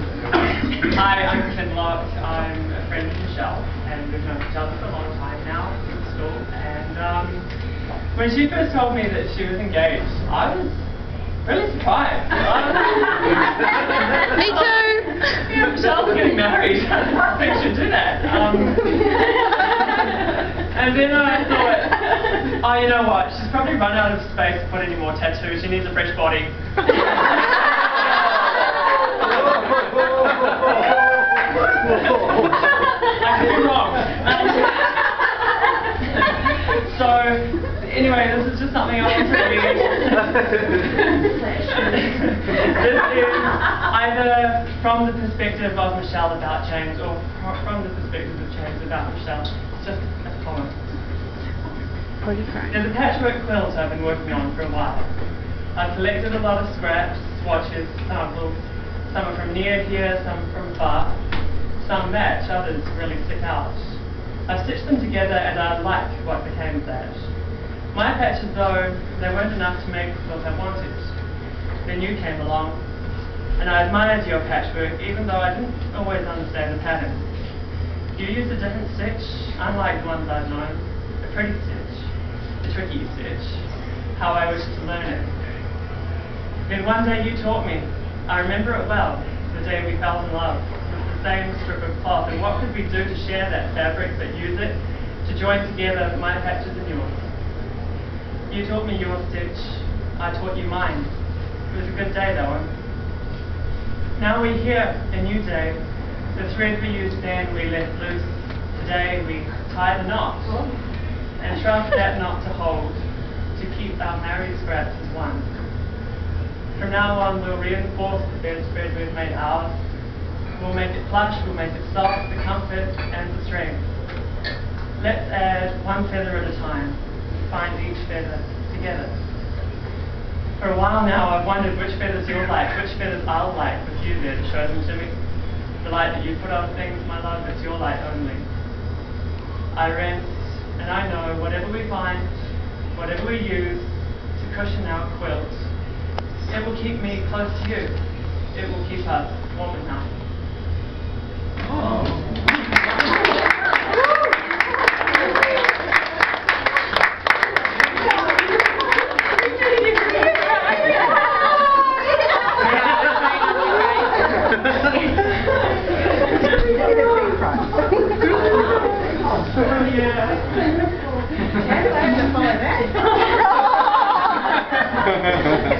Hi, I'm Finn Locke. I'm a friend of Michelle, and we've known each other for a long time now in school. And um, when she first told me that she was engaged, I was really surprised. Me too. yeah, Michelle's getting married. I didn't think she'd do that. Um, and then I thought, oh, you know what? She's probably run out of space to put any more tattoos. She needs a fresh body. I could be wrong. so, anyway, this is just something I want to read. this is either from the perspective of Michelle about James or from the perspective of James about Michelle. It's just a frank. There's a patchwork quilt I've been working on for a while. I've collected a lot of scraps, swatches, samples. Some are from near here, some from far. Some match, others really stick out. I've stitched them together and I like what became of that. My patches though, they weren't enough to make what I wanted. Then you came along, and I admired your patchwork even though I didn't always understand the pattern. You used a different stitch, unlike the ones I've known. A pretty stitch, a tricky stitch, how I wished to learn it. Then one day you taught me. I remember it well, the day we fell in love same strip of cloth. And what could we do to share that fabric, but use it to join together my patches and yours? You taught me your stitch, I taught you mine. It was a good day though. Now we hear a new day. The thread we used then we let loose. Today we tie the knot and trust that knot to hold to keep our married scraps as one. From now on, we'll reinforce the bedspread we've made ours. We'll make it plush, we'll make it soft, the comfort and the strength. Let's add one feather at a time, find each feather together. For a while now, I've wondered which feathers you'll like, which feathers I'll like with you there to show them to me. The light that you put on things, my love, it's your light only. I rest, and I know whatever we find, whatever we use to cushion our quilt, it will keep me close to you. It will keep us warm at night. Yeah.